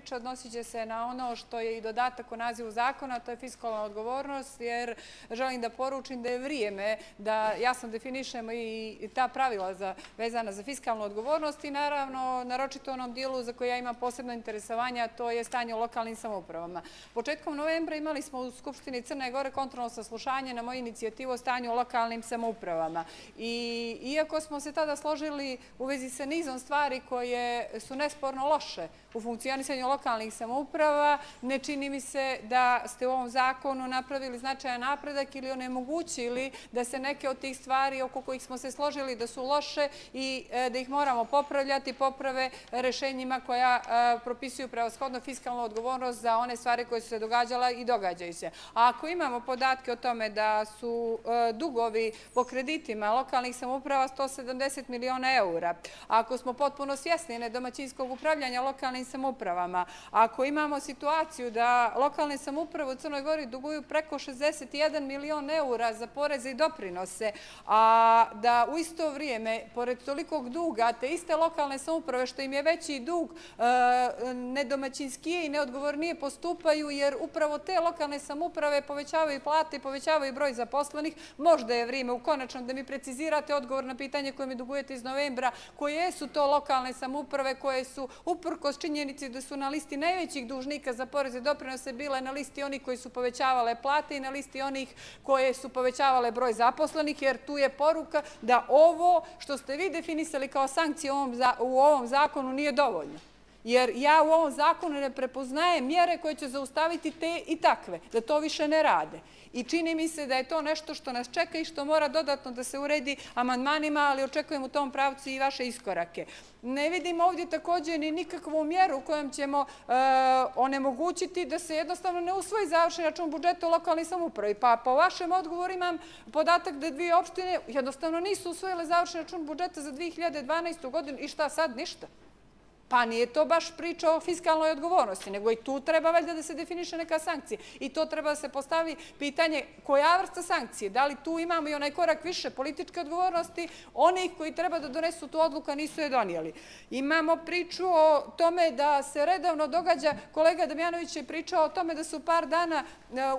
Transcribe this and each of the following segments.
priča odnosit će se na ono što je i dodatak u nazivu zakona, to je fiskalna odgovornost, jer želim da poručim da je vrijeme da jasno definišemo i ta pravila vezana za fiskalnu odgovornost i naravno, naročito onom dijelu za koje ja imam posebno interesovanja, to je stanje u lokalnim samoupravama. Početkom novembra imali smo u Skupštini Crne Gore kontrolno saslušanje na moju inicijativu o stanju u lokalnim samoupravama. I iako smo se tada složili u vezi sa nizom stvari koje su nesporno loše u funkcionisanju lokalnih samouprava, ne čini mi se da ste u ovom zakonu napravili značajan napredak ili onemogućili da se neke od tih stvari oko kojih smo se složili da su loše i e, da ih moramo popravljati, poprave rešenjima koja e, propisuju preoshodno fiskalnu odgovornost za one stvari koje su se događala i događaju se. A ako imamo podatke o tome da su e, dugovi po kreditima lokalnih samouprava 170 miliona eura, ako smo potpuno svjesni nedomaćinskog upravljanja lokalnim samoupravama, ako imamo situaciju da lokalne samouprave u Crnoj Gori duguju preko 61 milion eura za poreze i doprinose, a da u isto vrijeme, pored tolikog duga, te iste lokalne samouprave, što im je veći dug, e, nedomaćinskije i neodgovornije postupaju, jer upravo te lokalne samouprave povećavaju plate i povećavaju broj zaposlenih, možda je vrijeme u konačnom da mi precizirate odgovor na pitanje koje mi dugujete iz novembra, koje su to lokalne samouprave koje su uprkos činjenici da su na listi najvećih dužnika za poreze i doprinose bile na listi onih koji su povećavale plate i na listi onih koje su povećavale broj zaposlenih, jer tu je poruka da ovo što ste vi definisali kao sankcije u ovom zakonu nije dovoljno. Jer ja u ovom zakonu ne prepoznajem mjere koje će zaustaviti te i takve, da to više ne rade. I čini mi se da je to nešto što nas čeka i što mora dodatno da se uredi amandmanima, ali očekujem u tom pravcu i vaše iskorake. Ne vidim ovdje također ni nikakvu mjeru u kojom ćemo e, onemogućiti da se jednostavno ne usvoji završen račun budžeta u lokalni samupravi. Pa po vašem odgovoru imam podatak da dvije opštine jednostavno nisu usvojile završen račun budžeta za 2012. godinu i šta sad? Ništa. Pa nije to baš priča o fiskalnoj odgovornosti, nego i tu treba valjda da se definiše neka sankcija. I to treba da se postavi pitanje koja vrsta sankcije. Da li tu imamo i onaj korak više političke odgovornosti, oni koji treba da donesu tu odluku, nisu je donijeli. Imamo priču o tome da se redavno događa, kolega Damjanović je pričao o tome da su par dana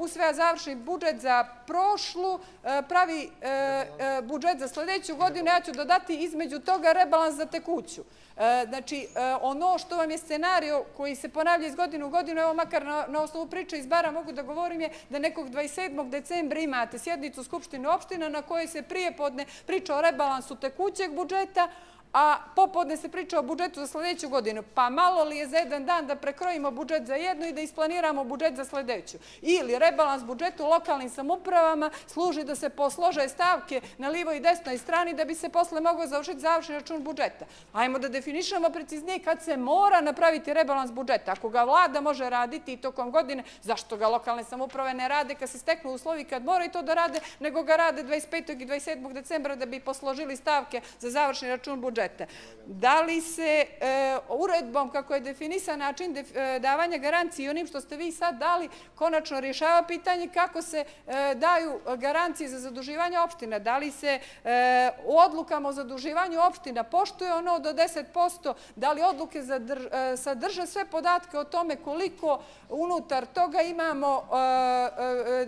usveja usvaja završni budžet za prošlu, eh, pravi eh, budžet za sljedeću godinu, ja ću dodati između toga rebalans za tekuću. E, znači, e, ono što vam je scenario koji se ponavlja iz godinu u godinu, evo makar na osnovu priče iz bara mogu da govorim je da nekog 27. decembra imate sjednicu Skupštine opština na kojoj se prije podne priča o rebalansu tekućeg budžeta, a popodne se priča o budžetu za sljedeću godinu. Pa malo li je za jedan dan da prekrojimo budžet za jednu i da isplaniramo budžet za sljedeću? Ili rebalans budžeta lokalnim samupravama služi da se poslože stavke na livoj i desnoj strani da bi se posle mogao završiti završen račun budžeta. Ajmo da definišemo preciznije kad se mora napraviti rebalans budžeta. Ako ga vlada može raditi i tokom godine, zašto ga lokalne samuprave ne rade kad se steknu uslovi kad moraju to da rade, nego ga rade 25. i 27. decembra da bi posložili stavke za završen račun budžeta budžeta. Da li se e, uredbom, kako je definisan način e, davanja garancije onim što ste vi sad dali, konačno rješava pitanje kako se e, daju garancije za zaduživanje opština? Da li se e, u odlukama o zaduživanju opština poštuje ono do 10%? Da li odluke e, sadrže sve podatke o tome koliko unutar toga imamo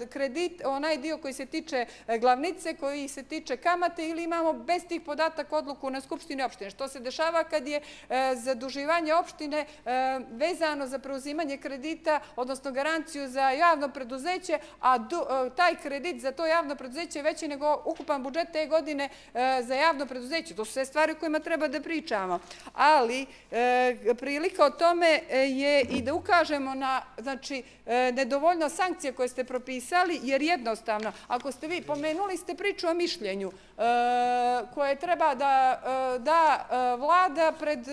e, kredit, onaj dio koji se tiče glavnice, koji se tiče kamate ili imamo bez tih podataka odluku na Skupštini opštine. Što se dešava kad je e, zaduživanje opštine e, vezano za preuzimanje kredita, odnosno garanciju za javno preduzeće, a e, taj kredit za to javno preduzeće je veći nego ukupan budžet te godine e, za javno preduzeće. To su sve stvari o kojima treba da pričamo. Ali e, prilika o tome je i da ukažemo na znači, nedovoljno sankcije koje ste propisali, jer jednostavno, ako ste vi pomenuli, ste priču o mišljenju koje treba da da da e, vlada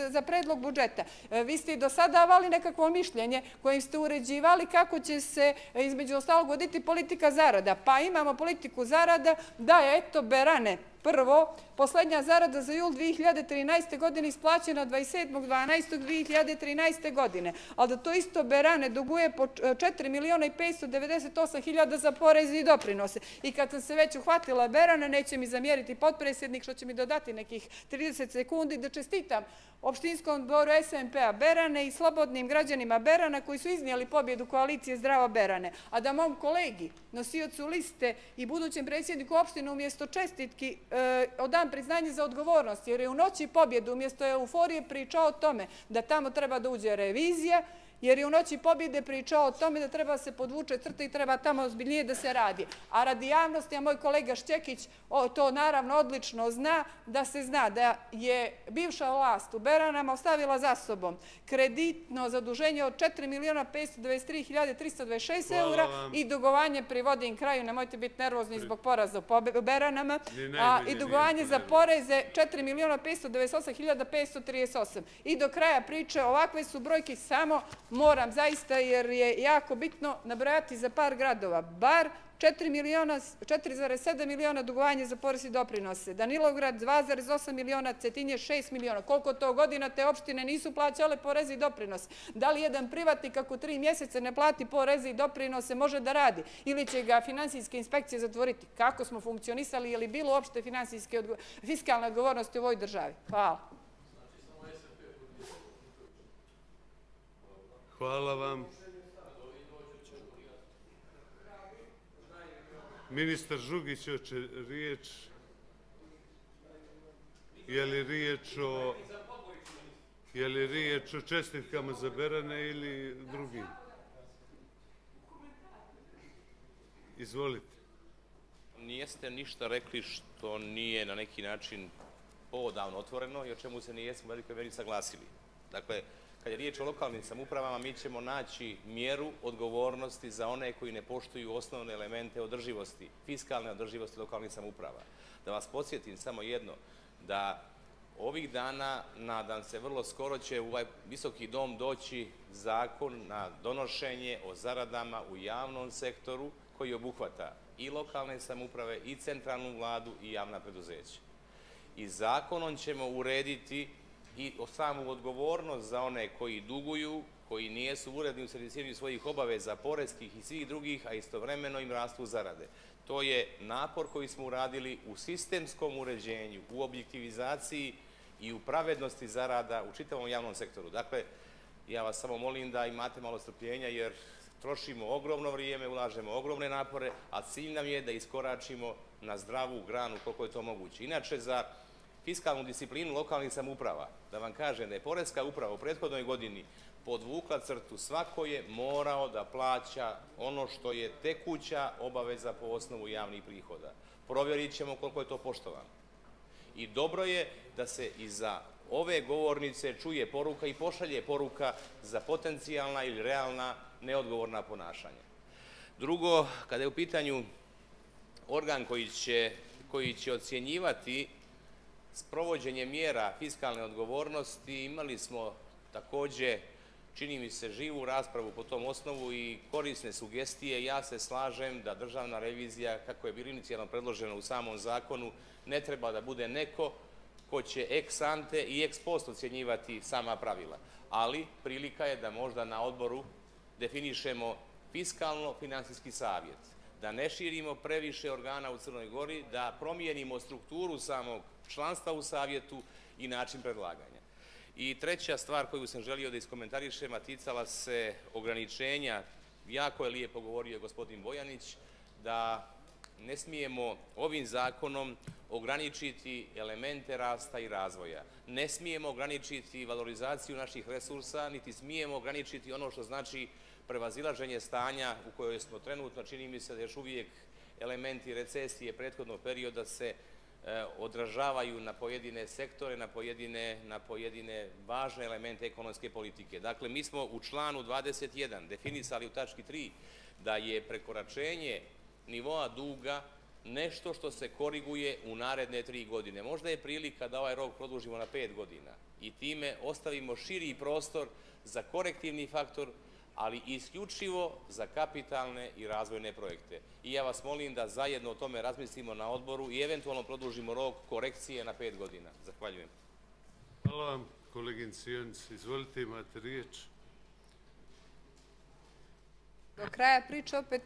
za predlog budžeta. E, vi ste i do sada davali nekakvo mišljenje kojim ste uređivali kako će se e, između ostalog voditi politika zarada. Pa imamo politiku zarada da je eto Berane Prvo, poslednja zarada za jul 2013. godine isplaćena 27.12.2013. godine, ali da to isto Berane duguje po 4 e, miliona i 598 hiljada za poreze i doprinose. I kad sam se već uhvatila Berane, neće mi zamjeriti potpredsjednik što će mi dodati nekih 30 sekundi da čestitam opštinskom dvoru SMP-a Berane i slobodnim građanima Berana koji su iznijeli pobjedu koalicije Zdravo Berane. A da mom kolegi, nosiocu liste i budućem predsjedniku opštine umjesto čestitki e, Eh, odam priznanje za odgovornost, jer je u noći pobjedu umjesto euforije pričao o tome da tamo treba da uđe revizija, jer je u noći pobjede pričao o tome da treba se podvuče crta i treba tamo ozbiljnije da se radi. A radi javnosti, a moj kolega Šćekić to naravno odlično zna, da se zna da je bivša vlast u Beranama ostavila za sobom kreditno zaduženje od 4 miliona 523 326 eura i dugovanje pri vodim kraju, nemojte biti nervozni zbog poraza u Beranama, i dugovanje za poreze 4 miliona 598 538. I do kraja priče ovakve su brojke samo moram zaista jer je jako bitno nabrojati za par gradova, bar 4,7 miliona dugovanja za porez i doprinose, Danilograd 2,8 miliona, Cetinje 6 miliona. Koliko to godina te opštine nisu plaćale porez i doprinose? Da li jedan privatnik ako tri mjesece ne plati porez i doprinose može da radi? Ili će ga finansijske inspekcije zatvoriti? Kako smo funkcionisali? Je li bilo uopšte fiskalne odgovornosti u ovoj državi? Hvala. Hvala vam. Ministar Žugić oče riječ. Je li riječ o... Je li riječ o čestitkama za Berane ili drugim? Izvolite. Nijeste ništa rekli što nije na neki način povodavno otvoreno i o čemu se nijesmo veliko veri saglasili. Dakle, kad je riječ o lokalnim samupravama, mi ćemo naći mjeru odgovornosti za one koji ne poštuju osnovne elemente održivosti, fiskalne održivosti lokalnih samuprava. Da vas podsjetim samo jedno, da ovih dana, nadam se, vrlo skoro će u ovaj visoki dom doći zakon na donošenje o zaradama u javnom sektoru koji obuhvata i lokalne samuprave, i centralnu vladu, i javna preduzeća. I zakonom ćemo urediti i o samu odgovornost za one koji duguju, koji nijesu uredni u servisiranju svojih obaveza, poreskih i svih drugih, a istovremeno im rastu zarade. To je napor koji smo uradili u sistemskom uređenju, u objektivizaciji i u pravednosti zarada u čitavom javnom sektoru. Dakle, ja vas samo molim da imate malo strpljenja, jer trošimo ogromno vrijeme, ulažemo ogromne napore, a cilj nam je da iskoračimo na zdravu granu koliko je to moguće. Inače, za fiskalnu disciplinu lokalnih samuprava, da vam kažem da je Poreska uprava u prethodnoj godini podvukla crtu, svako je morao da plaća ono što je tekuća obaveza po osnovu javnih prihoda. Provjerit ćemo koliko je to poštovano. I dobro je da se iza ove govornice čuje poruka i pošalje poruka za potencijalna ili realna neodgovorna ponašanja. Drugo, kada je u pitanju organ koji će ocjenjivati sprovođenje mjera fiskalne odgovornosti imali smo također, čini mi se, živu raspravu po tom osnovu i korisne sugestije. Ja se slažem da državna revizija, kako je bilo inicijalno predloženo u samom zakonu, ne treba da bude neko ko će ex ante i ex post ocjenjivati sama pravila. Ali prilika je da možda na odboru definišemo fiskalno-finansijski savjet, da ne širimo previše organa u Crnoj Gori, da promijenimo strukturu samog članstva u savjetu i način predlaganja. I treća stvar koju sam želio da iskomentarišem, a ticala se ograničenja, jako je lijepo govorio gospodin Bojanić, da ne smijemo ovim zakonom ograničiti elemente rasta i razvoja. Ne smijemo ograničiti valorizaciju naših resursa, niti smijemo ograničiti ono što znači prevazilaženje stanja u kojoj smo trenutno, čini mi se da još uvijek elementi recesije prethodnog perioda se E, odražavaju na pojedine sektore, na pojedine, na pojedine važne elemente ekonomske politike. Dakle, mi smo u članu 21 definisali u tački 3 da je prekoračenje nivoa duga nešto što se koriguje u naredne tri godine. Možda je prilika da ovaj rok produžimo na pet godina i time ostavimo širi prostor za korektivni faktor, ali isključivo za kapitalne i razvojne projekte. I ja vas molim da zajedno o tome razmislimo na odboru i eventualno produžimo rok korekcije na pet godina. Zahvaljujem. Hvala vam, kolegin Cijonic. Izvolite, imate riječ. Do kraja priče opet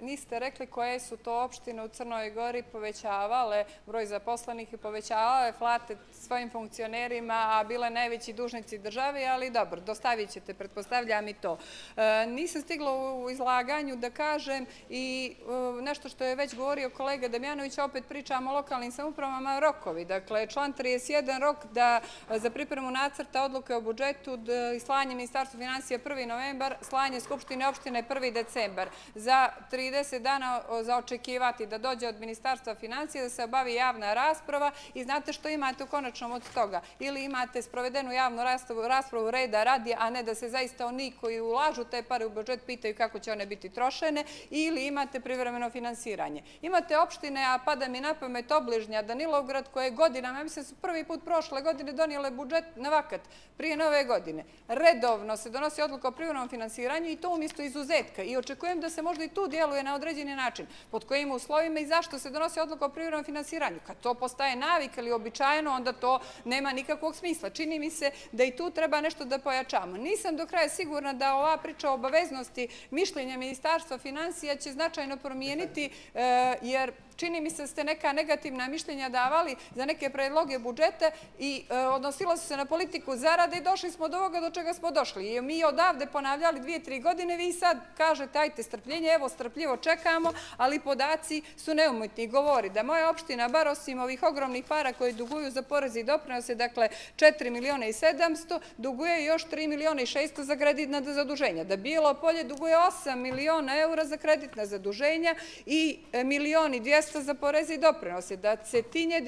niste rekli koje su to opštine u Crnoj Gori povećavale broj zaposlenih i povećavale flate svojim funkcionerima, a bile najveći dužnici države, ali dobro, dostavit ćete, pretpostavljam i to. E, nisam stigla u izlaganju da kažem i e, nešto što je već govorio kolega Damjanović, opet pričamo o lokalnim samupravama, rokovi. Dakle, član 31 rok da za pripremu nacrta odluke o budžetu i slanje Ministarstva financija 1. novembar, slanje Skupštine opštine 1 1. decembar. Za 30 dana zaočekivati da dođe od Ministarstva financije, da se obavi javna rasprava i znate što imate u konačnom od toga. Ili imate sprovedenu javnu raspravu reda radi, a ne da se zaista oni koji ulažu te pare u budžet pitaju kako će one biti trošene, ili imate privremeno finansiranje. Imate opštine, a pada mi na pamet obližnja Danilovgrad, koje godinama, ja mislim su prvi put prošle godine donijele budžet na vakat prije nove godine. Redovno se donosi odluka o privremenom finansiranju i to umjesto izuzetka politika i očekujem da se možda i tu djeluje na određeni način. Pod kojim uslovima i zašto se donosi odluka o privrednom finansiranju? Kad to postaje navik ili običajeno, onda to nema nikakvog smisla. Čini mi se da i tu treba nešto da pojačamo. Nisam do kraja sigurna da ova priča o obaveznosti mišljenja Ministarstva financija će značajno promijeniti, e, jer čini mi se da ste neka negativna mišljenja davali za neke predloge budžete i e, odnosilo su se na politiku zarade i došli smo do ovoga do čega smo došli. I mi odavde ponavljali dvije, tri godine, vi sad kažete, ajte strpljenje, evo strpljivo čekamo, ali podaci su neumitni. Govori da moja opština, bar osim ovih ogromnih para koji duguju za porezi i doprinose, dakle 4 miliona i 700, duguje još 3 miliona i 600 za kreditna zaduženja. Da bilo polje duguje 8 miliona eura za kreditna zaduženja i e, milioni 200 mjesta za poreze i doprinose, da Cetinje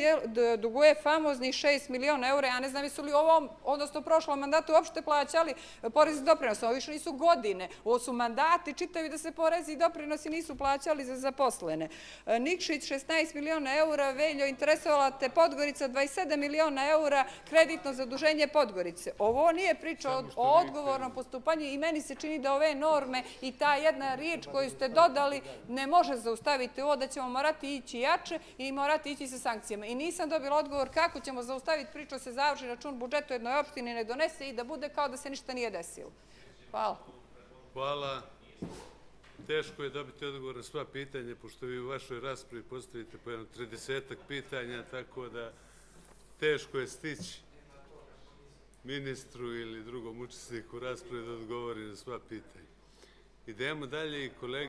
duguje famoznih 6 miliona eura, ja ne znam jesu li u ovom, odnosno prošlom mandatu, uopšte plaćali poreze i doprinose, ovo više nisu godine, ovo su mandati, čitavi da se poreze i doprinosi nisu plaćali za zaposlene. E, Nikšić 16 miliona eura, Veljo interesovala te Podgorica 27 miliona eura, kreditno zaduženje Podgorice. Ovo nije priča o odgovornom postupanju i meni se čini da ove norme i ta jedna riječ koju ste dodali ne može zaustaviti ovo da ćemo morati ići jače i morati ići sa sankcijama. I nisam dobila odgovor kako ćemo zaustaviti priču se završi račun budžetu jednoj opštini ne donese i da bude kao da se ništa nije desilo. Hvala. Hvala. Teško je dobiti odgovor na sva pitanja, pošto vi u vašoj raspravi postavite po jedno 30 pitanja, tako da teško je stići ministru ili drugom učesniku raspravi da odgovori na sva pitanja. Idemo dalje i kolega.